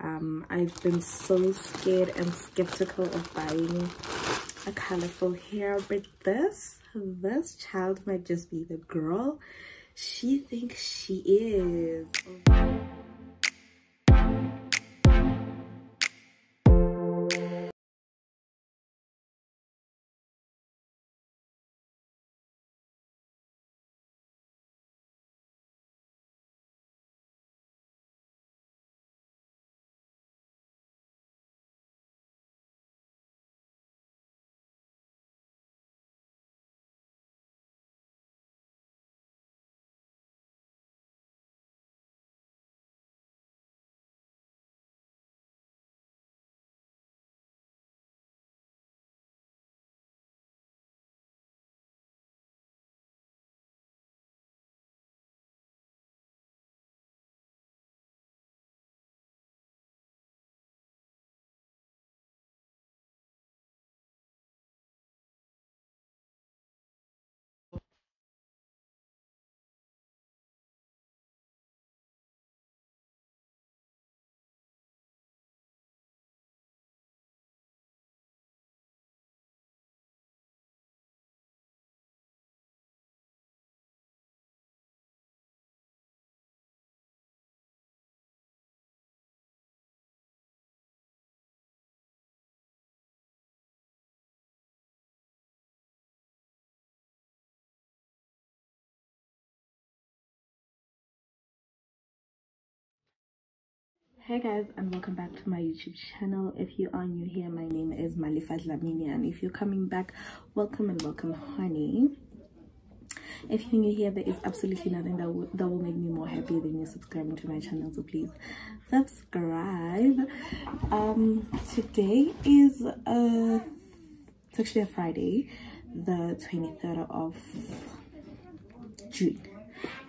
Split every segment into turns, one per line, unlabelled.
um i've been so scared and skeptical of buying a colorful hair but this this child might just be the girl she thinks she is hey guys and welcome back to my youtube channel. If you are new here my name is malefa dlamini and if you're coming back welcome and welcome honey. If you're new here there is absolutely nothing that that will make me more happy than you subscribing to my channel so please subscribe. Um today is uh it's actually a friday the 23rd of june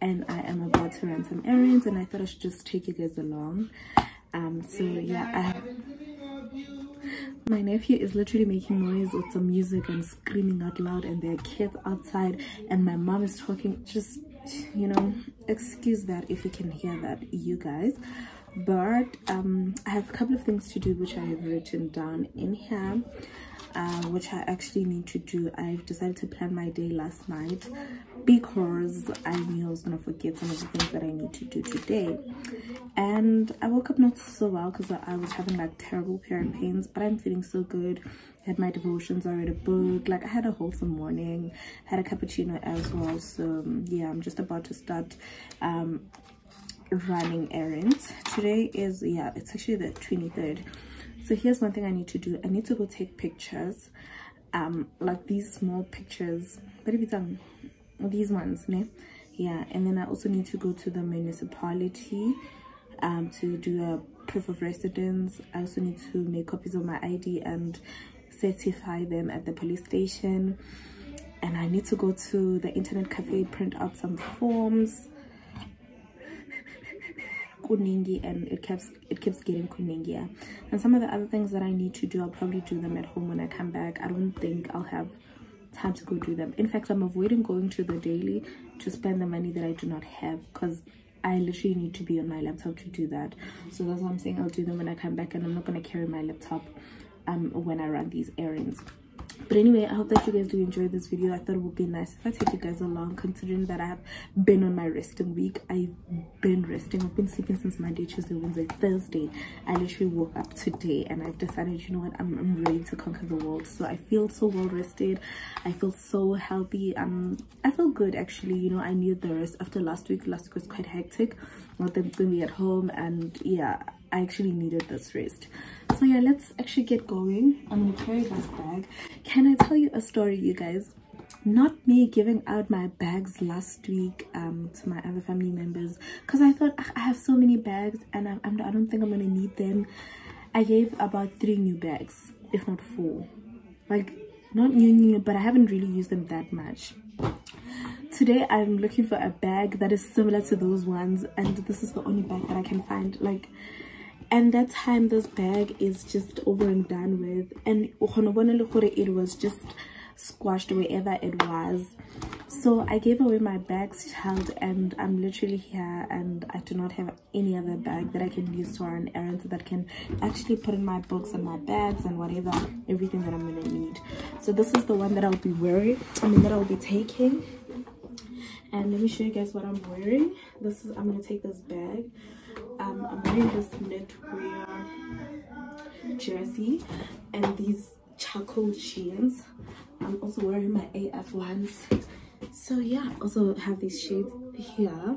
and I am about to run some errands and I thought I should just take you guys along. Um, so yeah, I have, my nephew is literally making noise with some music and screaming out loud and there are kids outside and my mom is talking. Just you know excuse that if you can hear that you guys. But um i have a couple of things to do which i have written down in here uh, which I actually need to do. I've decided to plan my day last night because I knew I was to forget some of the things that I need to do today. And I woke up not so well because I was having like terrible period pains, but I'm feeling so good. I had my devotions I read a book, Like I had a wholesome morning, I had a cappuccino as well. So um, yeah, I'm just about to start um, running errands. Today is, yeah, it's actually the 23rd so here's one thing i need to do i need to go take pictures um like these small pictures but if it's um these ones ne? yeah and then i also need to go to the municipality um to do a proof of residence. I also need to make copies of my id and certify them at the police station. And i need to go to the internet cafe print out some forms. Kuningi and it keeps it keeps getting kuningi and some of the other things that i need to do i'll probably do them at home when i come back. I don't think i'll have time to go do them in fact i'm avoiding going to the daily to spend the money that i do not have because I literally need to be on my laptop to do that. So that's why I'm saying I'll do them when I come back and I'm not going to carry my laptop um, when I run these errands but anyway i hope that you guys do enjoy this video. I thought it would be nice if i take you guys along considering that i have been on my resting week. I've been resting. I've been sleeping since monday tuesday wednesday thursday. I literally woke up today and i've decided you know what? I'm, I'm ready to conquer the world. So i feel so well rested. I feel so healthy. Um i feel good actually. You know i need the rest after last week. Last week was quite hectic. Not them going to be at home. And yeah i actually needed this rest. So yeah let's actually get going. I'm gonna carry this bag. Can i tell you a story you guys? Not me giving out my bags last week um to my other family members because i thought i have so many bags and I, I'm, i don't think i'm gonna need them. I gave about three new bags if not four. Like not new new but i haven't really used them that much. Today i'm looking for a bag that is similar to those ones and this is the only bag that i can find. Like and that time this bag is just over and done with. And it was just squashed wherever it was. So i gave away my bags child and i'm literally here and i do not have any other bag that i can use to run errands that can actually put in my books and my bags and whatever everything that i'm gonna need. So this is the one that i'll be wearing i mean that i'll be taking. And let me show you guys what i'm wearing. This is i'm gonna take this bag um i'm wearing this knitwear jersey and these charcoal jeans. I'm also wearing my af ones. So yeah also have these shades here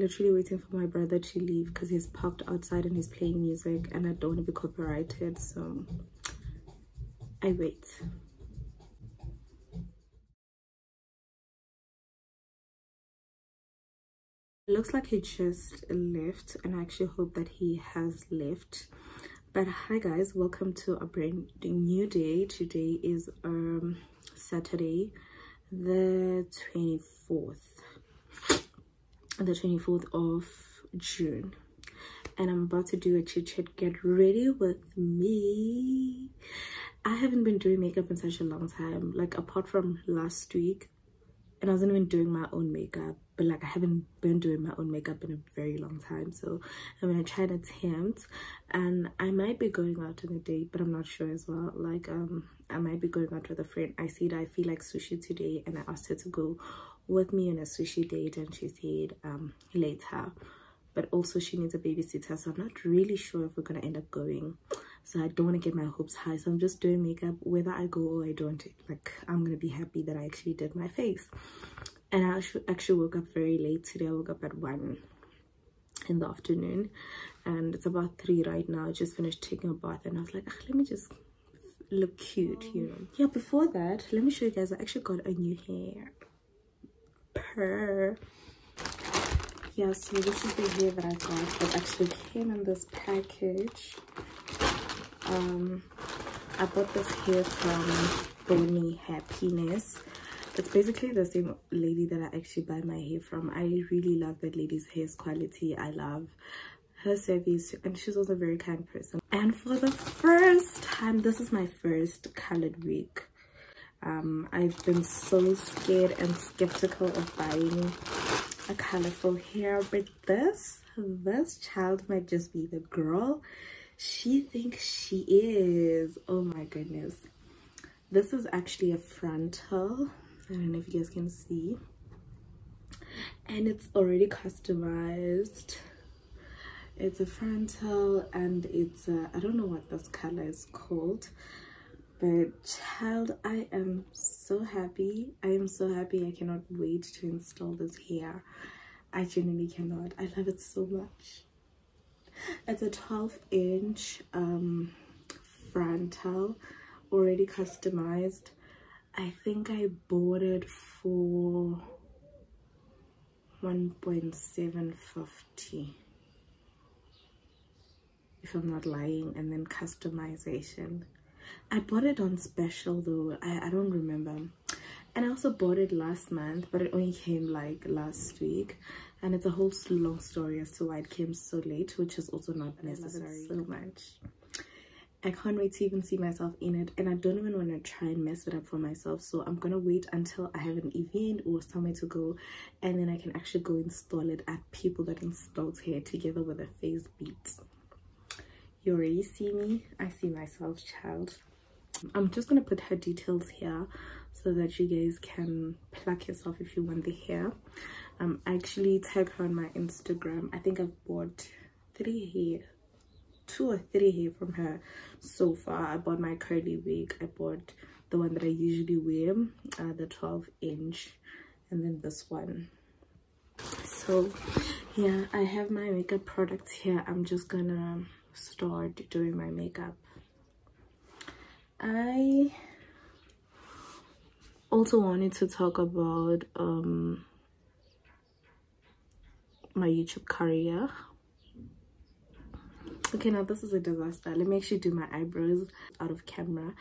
literally waiting for my brother to leave because he's parked outside and he's playing music and I don't want to be copyrighted so I wait. It looks like he just left and I actually hope that he has left. But hi guys welcome to a brand new day. Today is um Saturday the 24th the 24th of June. And I'm about to do a chit chat. Get ready with me. I haven't been doing makeup in such a long time like apart from last week. And I wasn't even doing my own makeup but like I haven't been doing my own makeup in a very long time. So I'm gonna try an attempt. And I might be going out on a date but I'm not sure as well. Like um I might be going out with a friend. I see that I feel like sushi today and I asked her to go with me on a sushi date and she said um later. But also she needs a babysitter so i'm not really sure if we're gonna end up going. So i don't want to get my hopes high so i'm just doing makeup. Whether i go or i don't like i'm gonna be happy that i actually did my face. And i actually woke up very late today. I woke up at one in the afternoon and it's about three right now. I just finished taking a bath and i was like let me just look cute you know. Yeah before that let me show you guys i actually got a new hair her. Yeah so this is the hair that i got it actually came in this package. Um i bought this hair from Bonnie Happiness. It's basically the same lady that i actually buy my hair from. I really love that lady's hair's quality i love her service and she's also a very kind person. And for the first time this is my first colored wig um, I've been so scared and skeptical of buying a colorful hair but this this child might just be the girl she thinks she is. Oh my goodness. This is actually a frontal. I don't know if you guys can see. And it's already customized. It's a frontal and it's I don't know what this color is called but child i am so happy. I am so happy i cannot wait to install this hair i genuinely cannot. I love it so much. It's a 12 inch um frontal already customized. I think i bought it for 1.750 if i'm not lying and then customization I bought it on special though. I, I don't remember. And I also bought it last month, but it only came like last week. And it's a whole long story as to why it came so late, which is also not necessary so much. I can't wait to even see myself in it and I don't even want to try and mess it up for myself so I'm gonna wait until I have an event or somewhere to go and then I can actually go install it at people that installed here together with a face beat you already see me? I see myself child. I'm just gonna put her details here so that you guys can pluck yourself if you want the hair. Um I actually tag her on my instagram. I think i've bought three hair two or three hair from her so far. I bought my curly wig. I bought the one that i usually wear uh, the 12 inch and then this one. So yeah i have my makeup products here. I'm just gonna start doing my makeup i also wanted to talk about um my youtube career okay now this is a disaster let me actually do my eyebrows out of camera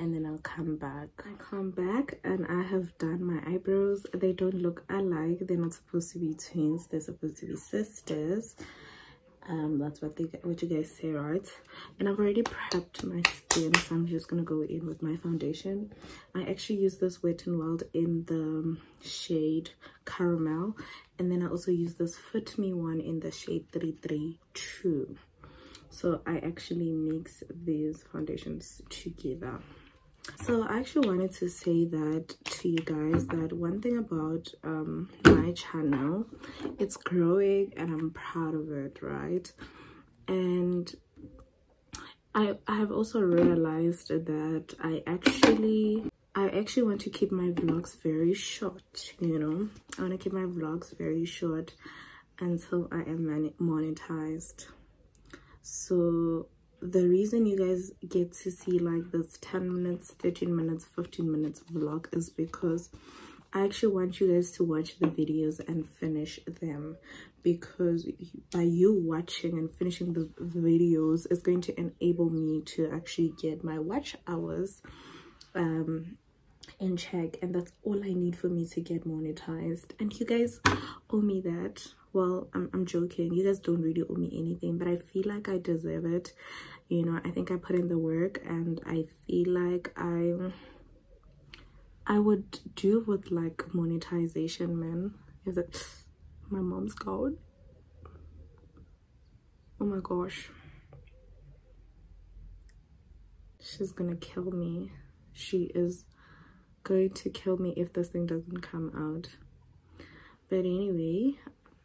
and then I'll come back. I come back and I have done my eyebrows. They don't look alike. They're not supposed to be twins. They're supposed to be sisters. Um, that's what they what you guys say, right? And I've already prepped my skin, so I'm just gonna go in with my foundation. I actually use this Wet n Wild in the shade Caramel, and then I also use this Fit Me one in the shade 332 so i actually mix these foundations together so i actually wanted to say that to you guys that one thing about um, my channel it's growing and i'm proud of it right and i i have also realized that i actually I actually want to keep my vlogs very short, you know. I want to keep my vlogs very short until I am monetized. So the reason you guys get to see like this 10 minutes 13 minutes 15 minutes vlog is because i actually want you guys to watch the videos and finish them because by you watching and finishing the videos is going to enable me to actually get my watch hours um in check and that's all i need for me to get monetized. And you guys owe me that well I'm, I'm joking. You guys don't really owe me anything but i feel like i deserve it. You know i think i put in the work and i feel like i i would do with like monetization man. Is it my mom's called oh my gosh. She's gonna kill me. She is going to kill me if this thing doesn't come out. But anyway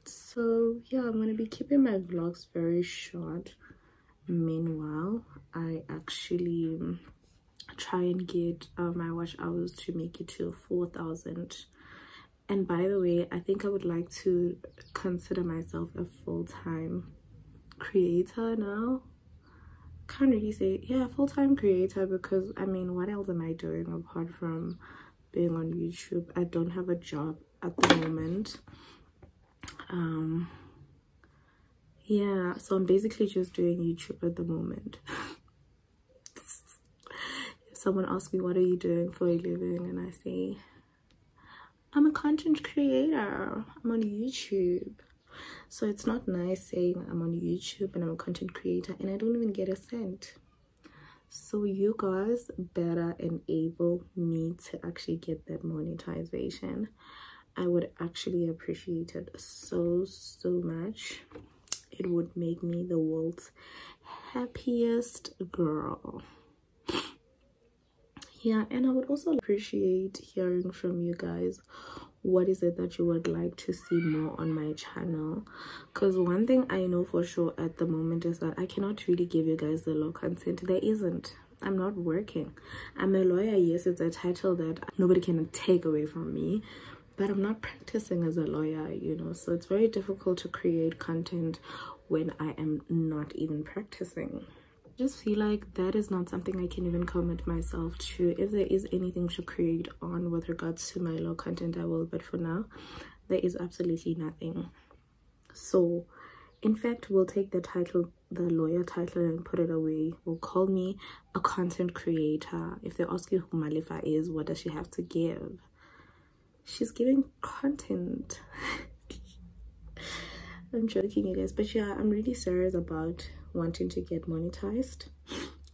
so yeah i'm gonna be keeping my vlogs very short. Meanwhile i actually um, try and get uh, my watch hours to make it to 4,000 and by the way i think i would like to consider myself a full-time creator now. Can't really say yeah full-time creator because i mean what else am i doing apart from being on youtube? I don't have a job at the moment um yeah so i'm basically just doing youtube at the moment. If someone asks me what are you doing for a living? And i say i'm a content creator. I'm on youtube. So it's not nice saying i'm on youtube and i'm a content creator and i don't even get a cent. So you guys better enable me to actually get that monetization I would actually appreciate it so, so much. It would make me the world's happiest girl. Yeah, and I would also appreciate hearing from you guys what is it that you would like to see more on my channel. Because one thing i know for sure at the moment is that i cannot really give you guys the law content. There isn't. I'm not working. I'm a lawyer yes it's a title that nobody can take away from me but i'm not practicing as a lawyer you know so it's very difficult to create content when i am not even practicing I just feel like that is not something I can even commit myself to. If there is anything to create on with regards to my law content, I will. But for now, there is absolutely nothing. So, in fact, we'll take the title, the lawyer title, and put it away. We'll call me a content creator. If they ask you who Malefa is, what does she have to give? She's giving content. I'm joking you guys but yeah i'm really serious about wanting to get monetized.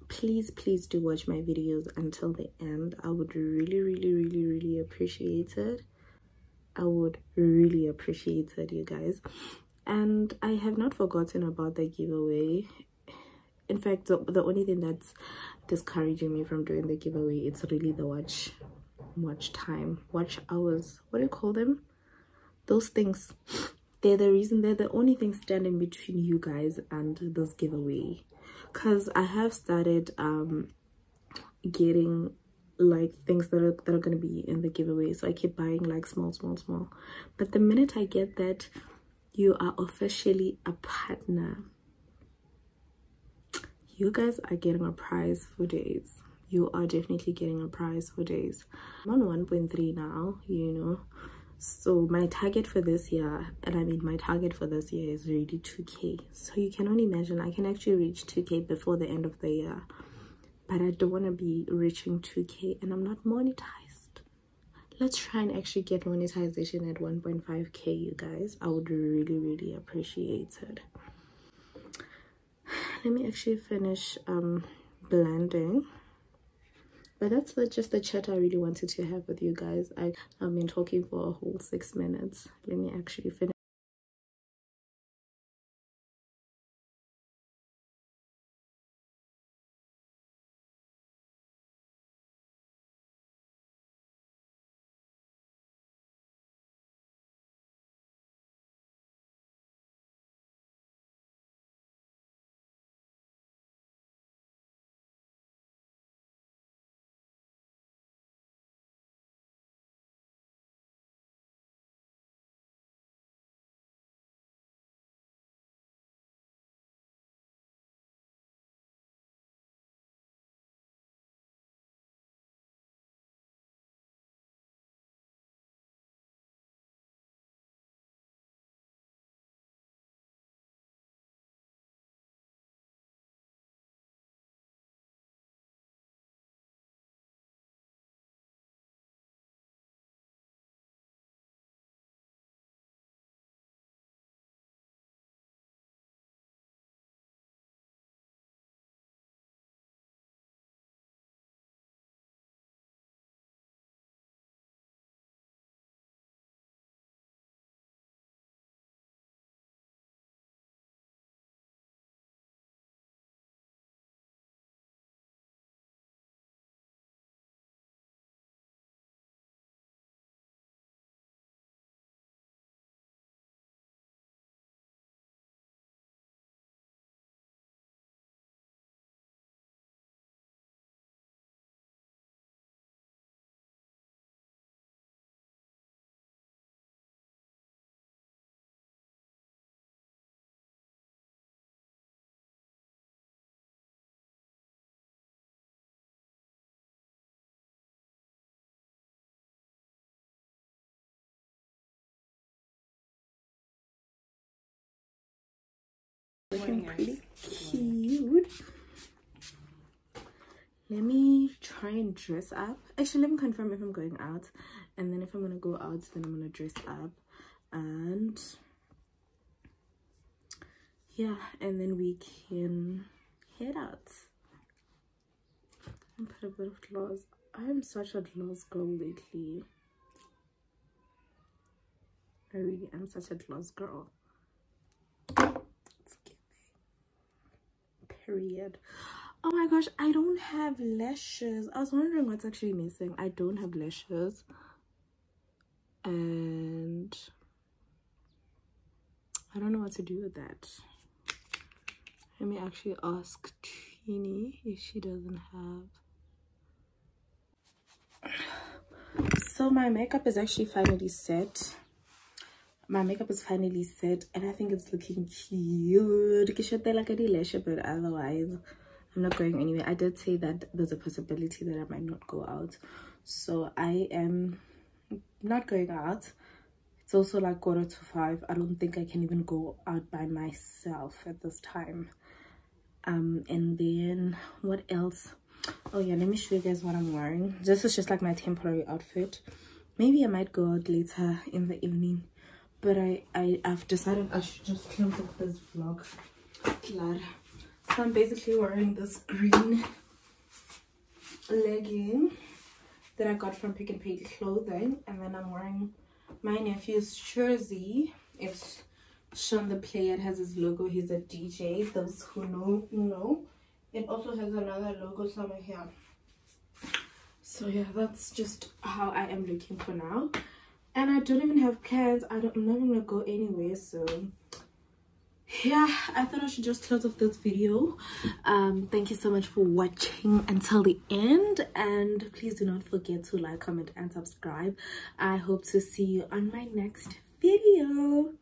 Please please do watch my videos until the end. I would really really really really appreciate it. I would really appreciate it you guys. And i have not forgotten about the giveaway. In fact the, the only thing that's discouraging me from doing the giveaway it's really the watch watch time watch hours what do you call them? Those things. They're the reason they're the only thing standing between you guys and this giveaway. Because i have started um getting like things that are that are going to be in the giveaway so i keep buying like small small small. But the minute i get that you are officially a partner. You guys are getting a prize for days you are definitely getting a prize for days. I'm on 1.3 now you know. So my target for this year and i mean my target for this year is really 2k so you can only imagine i can actually reach 2k before the end of the year but i don't want to be reaching 2k and i'm not monetized. Let's try and actually get monetization at 1.5k you guys. I would really really appreciate it. Let me actually finish um blending but that's the, just the chat i really wanted to have with you guys. I i've been talking for a whole six minutes. Let me actually finish looking pretty cute. Let me try and dress up. Actually let me confirm if i'm going out and then if i'm gonna go out then i'm gonna dress up. And yeah and then we can head out. And put a bit of gloss i am such a gloss girl lately. I really am such a gloss girl period. Oh my gosh i don't have lashes. I was wondering what's actually missing. I don't have lashes. And i don't know what to do with that. Let me actually ask Trini if she doesn't have. So my makeup is actually finally set my makeup is finally set and i think it's looking cute. But otherwise i'm not going anywhere. I did say that there's a possibility that i might not go out. So i am not going out. It's also like quarter to five. I don't think i can even go out by myself at this time. Um and then what else? Oh yeah let me show you guys what i'm wearing. This is just like my temporary outfit. Maybe i might go out later in the evening but I, I I've decided I should just close up this vlog. Claro. So I'm basically wearing this green legging that I got from Pick n Pay clothing and then I'm wearing my nephew's jersey. It's Sean the Player. It has his logo. He's a DJ. Those who know, know. It also has another logo somewhere here. So yeah, that's just how I am looking for now and i don't even have plans i don't i'm not gonna go anywhere so yeah i thought i should just close off this video. Um thank you so much for watching until the end. And please do not forget to like comment and subscribe. I hope to see you on my next video